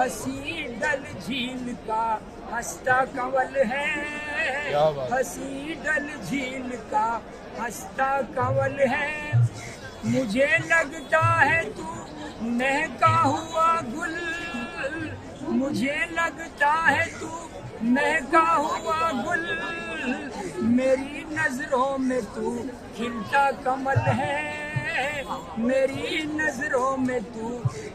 हसी डल झील का हंसता कंवल है। हसी डल झील का हंसता कंवल है। मुझे लगता है तू महका हुआ गुल। मुझे लगता है तू महका हुआ गुल। मेरी नज़रों में तू खिलता कमल है। मेरी नज़रों में तू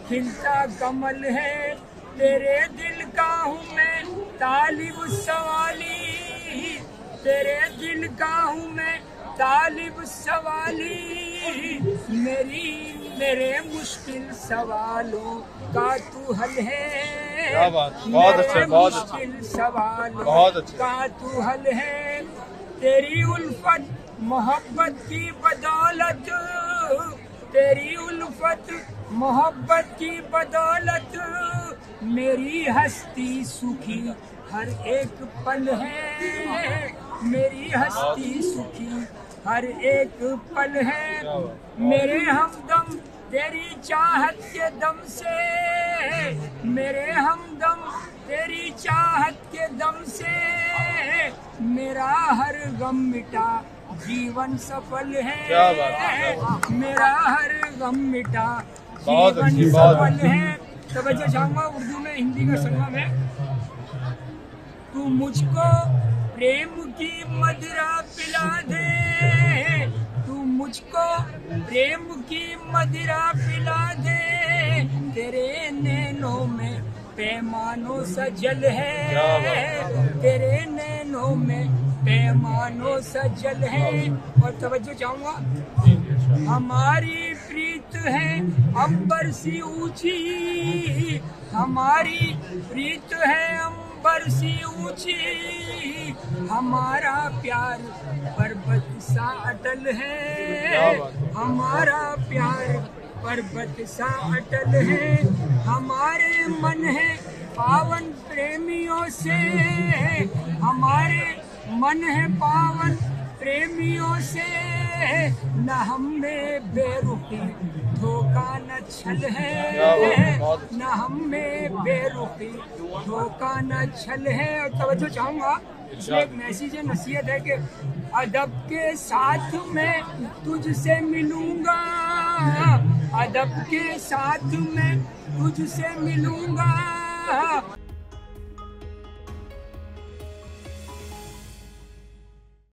खिलता कमल है। तेरे दिल का हूँ मैं तालिब सवाली। तेरे दिल का हूँ मैं तालिब सवाली। मेरी मेरे मुश्किल सवालों का तू हल है। बहुत अच्छे, बहुत अच्छे। मुश्किल सवालों बहुत अच्छे। का तू हल है। तेरी उल्फत मोहब्बत की बदौलत। तेरी उल्फत मोहब्बत की बदौलत। मेरी हस्ती सुखी हर एक पल है। मेरी हस्ती सुखी हर एक पल है। मेरे हमदम तेरी चाहत के दम से। मेरे हमदम तेरी चाहत के दम से। मेरा हर गम मिटा जीवन सफल है। मेरा हर गम मिटा जीवन सफल है। तवज्जो चाहूँगा उर्दू में हिंदी का संगम है तू मुझको प्रेम की मदिरा पिला दे। तू मुझको प्रेम की मदिरा पिला दे। तेरे नैनों में पैमानों सजल है। तेरे नैनों में पैमानों सजल है। और तवज्जो चाहूँगा हमारी प्रीत है, अंबर सी ऊँची। हमारी प्रीत है अंबर सी ऊँची। हमारा प्यार पर्वत सा अटल है। हमारा प्यार पर्वत सा अटल है। हमारे मन है पावन प्रेमियों से। हमारे मन है पावन प्रेमियों से। न हमें बेरुखी, धोखा न छल है। न हमें बेरुखी, धोखा न छल है। और तवज्जो चाहूँगा एक मैसेज है नसीहत है कि अदब के साथ मैं तुझसे मिलूँगा। अदब के साथ मैं तुझसे मिलूँगा।